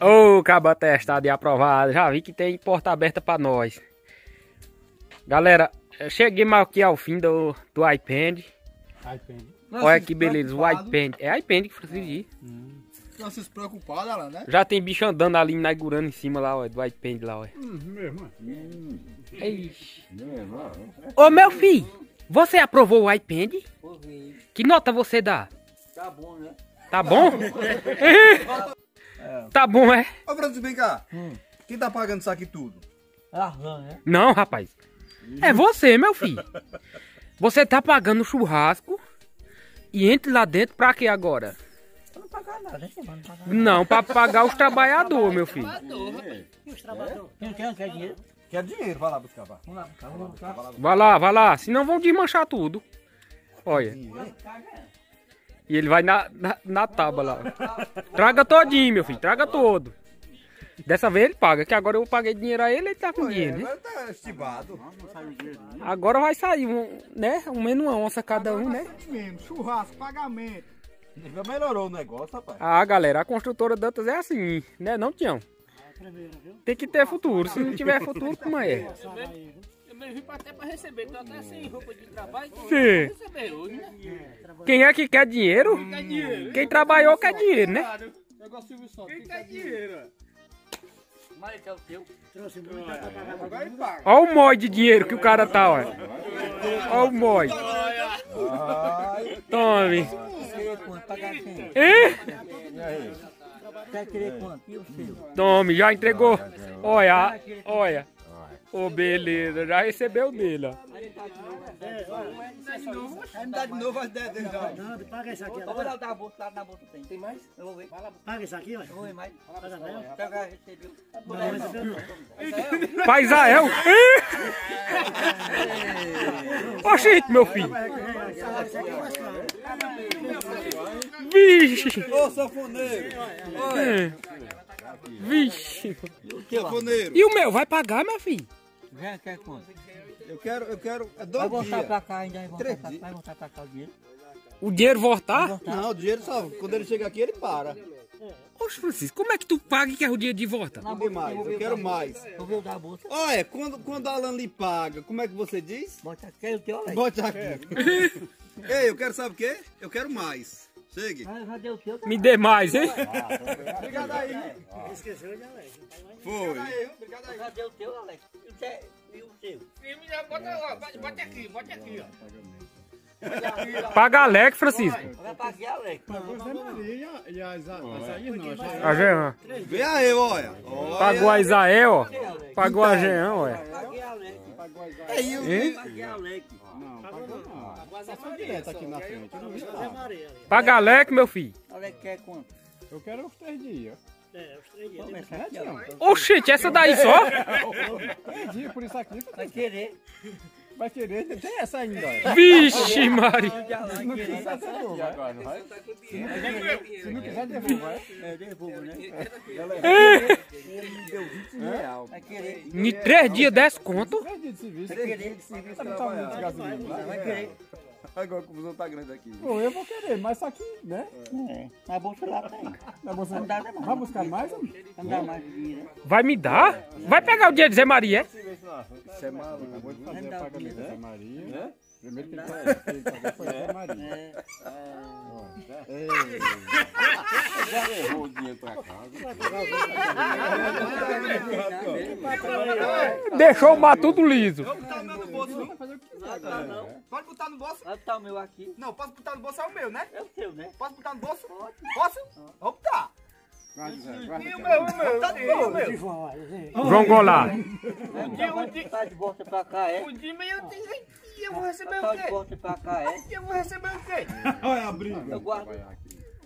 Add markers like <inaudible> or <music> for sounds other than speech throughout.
Ô, caba testado e aprovado. Já vi que tem porta aberta pra nós. Galera, cheguei aqui ao fim do, do iPad. iPad. Olha que beleza, o iPad. É iPad que precisa ir. Hum. Vocês preocupados lá, né? Já tem bicho andando ali, inaugurando em cima lá, ó, do iPad lá, ó. Hum, mesmo. Hum. Ô, meu filho, você aprovou o iPad? Que nota você dá? Tá bom, né? Tá bom? <laughs> tá bom, é? Ô, Francisco, vem cá. Hum. Quem tá pagando isso aqui tudo? Arlan, né? Não, rapaz. É você, meu filho. Você tá pagando churrasco e entre lá dentro pra quê agora? Pra não pagar nada, né? Não, pagar não pra pagar os trabalhadores, meu filho. E os trabalhadores? Quem quer, quer dinheiro? Quer dinheiro, vai lá buscar, vai. Vamos lá buscar, vamos buscar. Vai lá, vai lá, senão vão desmanchar tudo. Olha. E ele vai na, na, na tábua lá. Traga todinho, meu filho, traga todo. Dessa vez ele paga, que agora eu paguei dinheiro a ele, ele tá com dinheiro, né? Agora tá estivado. Agora vai sair, um, né? Um menos uma onça cada um, né? Mesmo, churrasco, pagamento. Já melhorou o negócio, rapaz. Ah, galera, a construtora Dantas é assim, né? Não, Tião? Tem que ter futuro, se não tiver futuro, como é? Eu vim até pra receber, tô até sem roupa de trabalho, Sim. receber hoje, né? Quem é que quer dinheiro? Quer dinheiro? Quem trabalhou quer dinheiro, né? Quem quer dinheiro? Mas é o teu. Olha o mói de dinheiro que o cara tá, olha. Olha o mói. Tome. Quem? Hein? Tome, já entregou. Olha, olha. Ô, beleza, já recebeu dele, ó. Aí me dá de novo as 10 dele já. Não, paga isso aqui vou agora. lá dar a bolsa, lá na bolsa tem. Tem mais? Eu vou ver. Paga isso aqui, ó. Vou ver mais. Paga não. Pega, recebeu. Não, recebeu não. Israel. Meu filho. Vixe. Ô, sanfoneiro. É. Vixe. Sanfoneiro. E o meu, vai pagar, meu filho? Já quer quanto? Eu quero, eu quero. É Vai dois voltar dias. pra cá ainda, vai voltar pra, vai voltar pra cá o dinheiro. O dinheiro voltar? Não, o dinheiro só. Quando ele chega aqui, ele para. Oxe, Francisco, como é que tu paga e quer o dinheiro de volta? Não tem mais, eu quero mais. Vou ver o da bolsa. Olha, quando, quando a Alan lhe paga, como é que você diz? Bota aqui o teu, Alex. Bote aqui. <laughs> Ei, eu quero sabe o quê? Eu quero mais. Ah, tá? Me dê mais, hein? Obrigado aí. Esqueceu de Alex. Foi. Já deu o teu, Alex. E o teu? E o teu? Bota aqui, bota aqui, ó. Paga Alex, Francisco. Vai pagar, Alex. A Jean. Vem aí, olha. Olha. Pagou a Isael, ó. Pagou a Jean, olha. Paguei, Alex. É isso. Paguei, Alex. Direto aqui na frente. Zé Maria. Paga Alex, meu filho. Alex quer quanto? Eu quero os três dias. É, os três dias. Alex. Oxente, essa daí só? Três dias por isso aqui. Vai querer. Vai querer. Tem essa ainda. Vixe, Maria. Vai querer. agora, não vai? Se não quiser, devolva. É, devolvo, né? Ele me deu 20 reais. Vai querer. Em três dias, dez conto? Três dias de serviço. Vai querer. Tá muito de gasolina. Vai querer. <laughs> Agora a confusão tá grande aqui. Pô, eu vou querer, mas só que, né? É. Na bolsa lá tem. Na bolsa... Não dá mais. Vai buscar mais? homem? Não dá mais dinheiro. né? Vai me dar? Vai pegar o dinheiro de Zé Maria, é? Isso é maluco. Acabou de fazer dá pagamento da Zé Maria. Primeiro que ele pagou <laughs> foi a Zé Maria. É. Ei. Já levou o dinheiro pra casa. Deixou o mar tudo liso. botar o meu no bolso. Pode botar no bolso? Vai botar o meu aqui. Não, posso botar no bolso, é o meu, né? É o teu, né? Posso botar no bolso? Posso? Vou botar. O meu, o meu, o meu. João, olha, gente. João Goulart. Vai botar de volta pra cá, é? O Dima eu tenho aqui, eu vou receber o de quê? volta pra cá, é? Eu vou receber o quê? <laughs> Olha a briga. Eu guardo.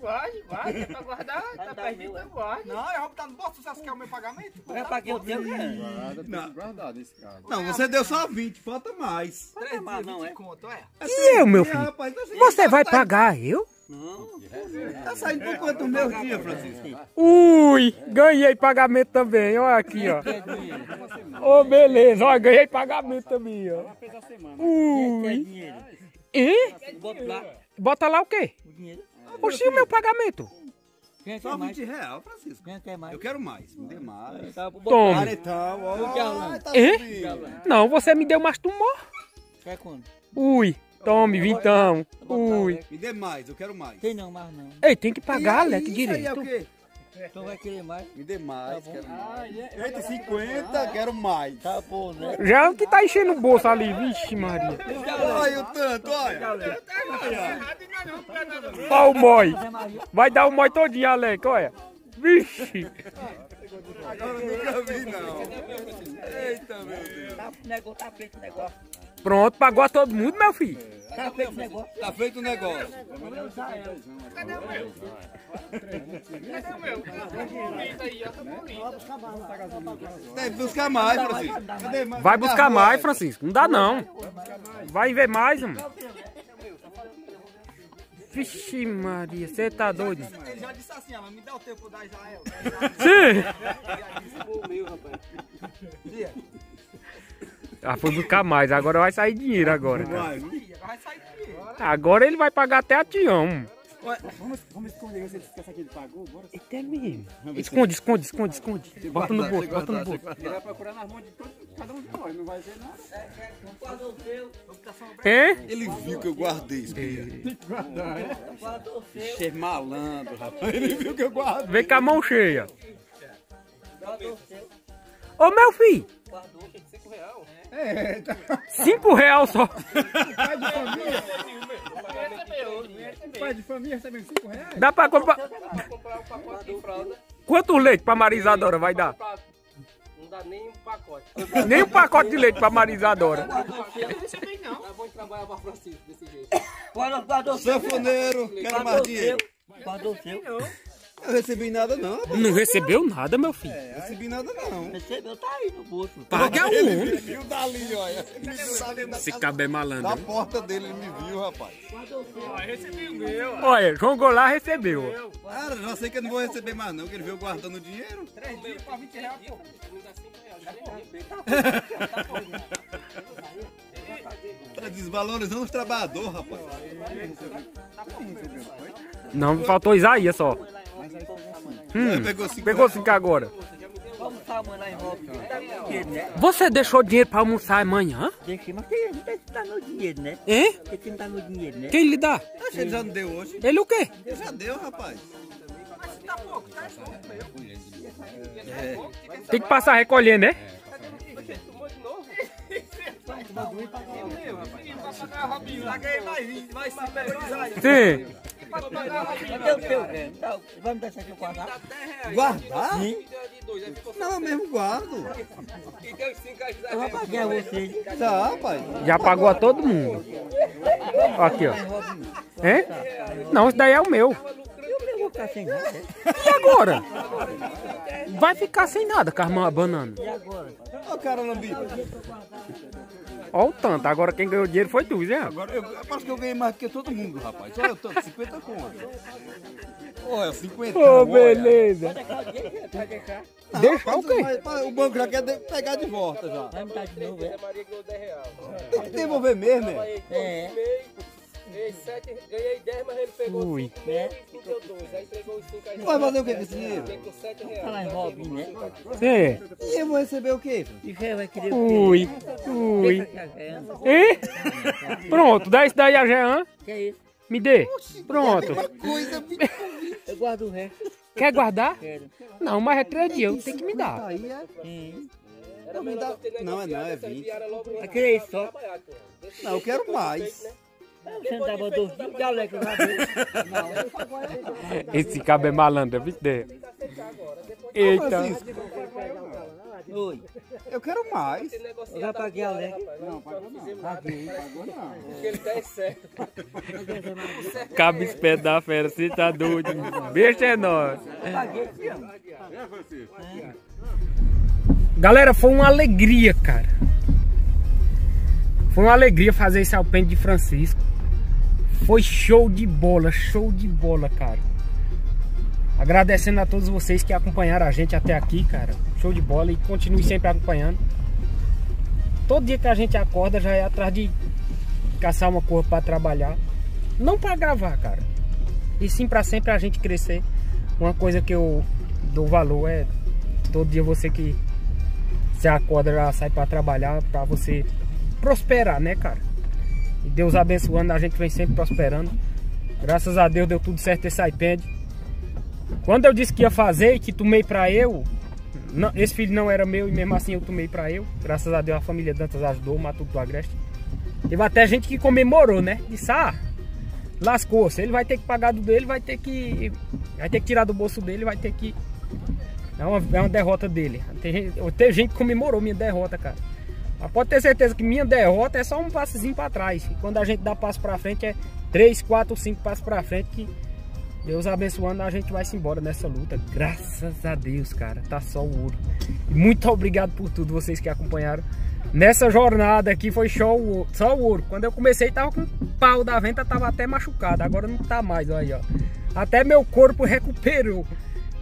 Guarde, guarde, é pra guardar, tá perdido, eu guarde. Não, eu vou botar no bolso, você quer o meu pagamento? Eu paguei o teu? Não. Não, você deu só 20, falta mais. Três mais não, é? Conto, é? E eu, meu É, filho? rapaz, tá saindo- Você vai pagar eu? Não. Tá saindo por quanto meus dias, Francisco? Ui, ganhei pagamento também, olha aqui, ó. Dinheiro? Ô, beleza, ó, ganhei pagamento também, ó. Quer Ui. dinheiro? E? Bota lá Bota lá o quê? o dinheiro. Oxi, o meu pagamento. Quem Só quer mais? 20 reais, Francisco. Quem quer mais? Eu quero mais. Me dê mais. Tá, ó. Galã. Ai, tá É? Não, você me deu mais tumor. Quer quando? Ui, tome, vintão. Ui. Me dê mais, eu quero mais. Tem não, mais não. Ei, tem que pagar, Leque, é direito. o quê? Tu vai querer mais? Me dê mais, Tá quero mais. Eita, 50, quero mais. Tá bom, né? Já é o que tá enchendo o bolso ali, vixe Maria. Olha o tanto, olha. Olha o mói. Vai dar o mói todinho, Alec, olha. Vixe. Agora eu nunca vi, não. Eita, meu Deus. Tá, negócio, tá feito o negócio. Pronto, pagou a todo mundo, meu filho. Tá feito o negócio. Tá feito o negócio. Tem que buscar mais, Francisco. Cadê mais? Vai Cadê buscar mais, é? Francisco. Não dá não. Vai ver mais, mano. Vixe Maria, você tá doido? Ele já disse assim, ó, mas me dá o tempo da Israel. Sim. Ah, foi buscar mais, agora vai sair dinheiro agora. cara. Vai. Agora ele vai pagar até a Tião. Vamos, vamos esconder se essa aqui ele pagou, bora. É mesmo. Esconde, esconde, esconde, esconde. Bota no bolso, bota no bolso. Ele vai procurar nas mãos de todo, cada um de nós, não vai ver nada. É? Ele viu que eu guardei isso. Ser malandro, rapaz. Ele viu que eu guardei. Vem com a mão cheia. Ô meu filho. Cinco real só. Pai de família. Pai de família recebendo 5 reais? Dá pra comprar. comprar um pacote de fralda, Quantos leite pra Marizadora vai dar? não dá nem um pacote. Nem um pacote de leite pra Marizadora. Tá bom de trabalhar pra Francisco desse jeito. Guarda o seu. Sanfoneiro, quero mais o dinheiro. seu. O. Eu recebi nada não. Não recebeu nada, meu filho. Eu recebi nada não. Recebeu, tá aí no bolso. Paga Ele um. me viu dali, olha. Ele me viu dali na, Esse é na malandro. porta dele, ele me viu, rapaz. Olha, João Goulart recebeu. Cara, já sei que eu não vou receber mais não, que ele veio guardando o dinheiro. Tá desvalorizando os trabalhadores, rapaz. Não, faltou Isaías só. Ele pegou cinco Pegou cinco agora. Vamos amanhã? Você deixou dinheiro pra almoçar amanhã? Deixa, mas tem gente que tá no dinheiro, né? Hein? Tem que dar no dinheiro, né? Quem lhe dá? Acho que ele já não deu hoje. Ele o quê? Ele já deu, rapaz. Tem que passar recolhendo, né? Sim. Cadê o teu? Vamos deixar aqui guardar? Guardar? Sim. Não, eu mesmo guardo. Eu vou pagar vocês. Tá, rapaz. Já pagou a todo mundo. Aqui, ó. Hein? Não, esse daí é o meu. Ficar sem nada. E agora? Vai ficar sem nada, Carmão abanando. E agora? Olha o cara lambido. Olha o tanto. Agora quem ganhou dinheiro foi tu, Zé. Agora, eu, eu acho que eu ganhei mais do que todo mundo, rapaz. Olha o tanto, 50 conto. Olha, 50 Ô, beleza. Não, Deixa o quê? mas O banco já quer de- pegar de volta já. Vai me dar de novo, é? Tem que devolver mesmo, é? É. Ganhei 7, ganhei 10, mas ele pegou Ui. 5 meses e deu 2. Aí entregou os 5 aí. Vai fazer o que com esse dinheiro? Fiquei com 7 reais. Falar em Robin, né? Sim. E eu vou receber o quê? E já vai querer o Ui. quê? Ui. Cagando. Hein? Pronto, dá isso daí a Jean. Que é isso? Me dê. Pronto. Uma coisa Eu guardo o resto. Quer guardar? Quero. Não, mas é três dias. Eu tenho que me dar. aí, é? Sim. Não, me dá- não, é não, é 20. Vai querer isso só? Não, eu quero mais. Você não tava dois dias de alegre. Não. Esse cabo é malandro, viste? Eita. Oi. eu quero mais. Eu já paguei alegre. Não, pagou não. Paguei. Pagou não. Ele tá certo. Cabo esperto da fera, você tá doido. Beijo é nóis. Paguei. Galera, foi uma alegria, cara. Foi uma alegria fazer esse alpendre de Francisco. Foi show de bola, show de bola, cara. Agradecendo a todos vocês que acompanharam a gente até aqui, cara. Show de bola e continue sempre acompanhando. Todo dia que a gente acorda já é atrás de caçar uma cor para trabalhar. Não para gravar, cara. E sim para sempre a gente crescer uma coisa que eu dou valor é todo dia você que se acorda já sai para trabalhar para você prosperar, né, cara? E Deus abençoando, a gente vem sempre prosperando. Graças a Deus deu tudo certo esse iPad. Quando eu disse que ia fazer e que tomei pra eu, não- esse filho não era meu e mesmo assim eu tomei pra eu. Graças a Deus a família Dantas ajudou, Matuto do Agreste. Teve até gente que comemorou, né? Disse, ah, lascou, se ele vai ter que pagar do dele, vai ter que. Vai ter que tirar do bolso dele, vai ter que. É uma, é uma derrota dele. Tem gente que comemorou minha derrota, cara. Mas pode ter certeza que minha derrota é só um passezinho pra trás. E quando a gente dá passo pra frente é 3, 4, 5 passos pra frente que Deus abençoando a gente vai se embora nessa luta. Graças a Deus, cara. Tá só o ouro. E muito obrigado por tudo, vocês que acompanharam. Nessa jornada aqui foi show, só o ouro. Quando eu comecei tava com pau da venta, tava até machucado. Agora não tá mais, olha aí, ó. Até meu corpo recuperou.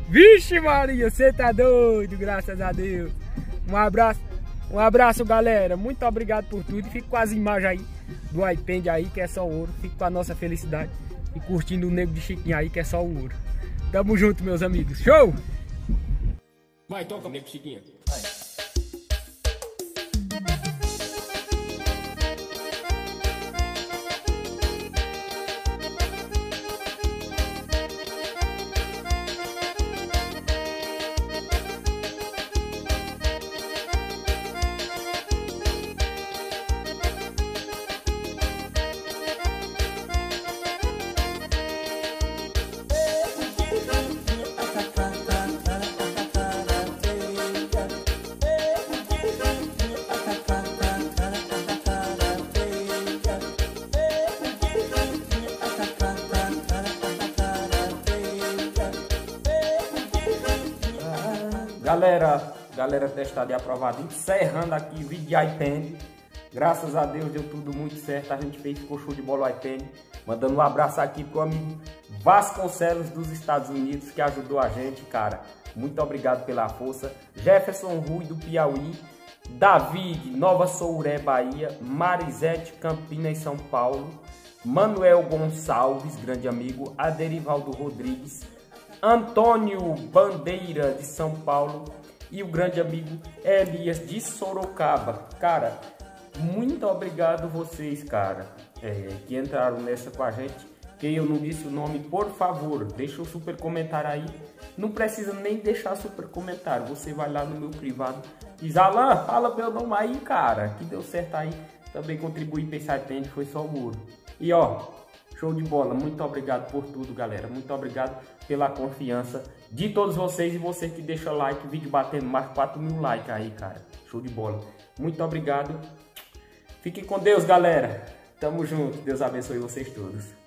Vixe Maria, você tá doido, graças a Deus. Um abraço, um abraço galera. Muito obrigado por tudo. E fico com as imagens aí do iPad aí, que é só ouro. Fico com a nossa felicidade. E curtindo o Nego de Chiquinho aí, que é só o ouro. Tamo junto, meus amigos. Show! Vai, toca, Nego Chiquinho. Galera, galera testada e aprovada, encerrando aqui o vídeo de iPad. Graças a Deus deu tudo muito certo, a gente fez, ficou show de bola o iPad. Mandando um abraço aqui pro amigo Vasconcelos dos Estados Unidos, que ajudou a gente, cara. Muito obrigado pela força. Jefferson Rui do Piauí. David, Nova Souré, Bahia. Marisete, Campinas, São Paulo. Manuel Gonçalves, grande amigo. Aderivaldo Rodrigues. Antônio Bandeira de São Paulo e o grande amigo Elias de Sorocaba. Cara, muito obrigado vocês, cara, é, que entraram nessa com a gente. Quem eu não disse o nome, por favor, deixa o super comentário aí. Não precisa nem deixar super comentário. Você vai lá no meu privado diz, Alan, fala meu nome aí, cara, que deu certo aí. Também contribuí para esse foi só o ouro. E ó, Show de bola, muito obrigado por tudo, galera. Muito obrigado pela confiança de todos vocês e você que deixa like, vídeo batendo mais 4 mil likes aí, cara. Show de bola. Muito obrigado. Fiquem com Deus, galera. Tamo junto. Deus abençoe vocês todos.